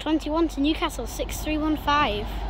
21 to Newcastle, 6315.